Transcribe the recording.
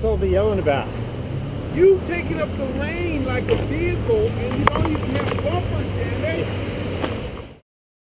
What's all the yelling about? You taking up the lane like a vehicle and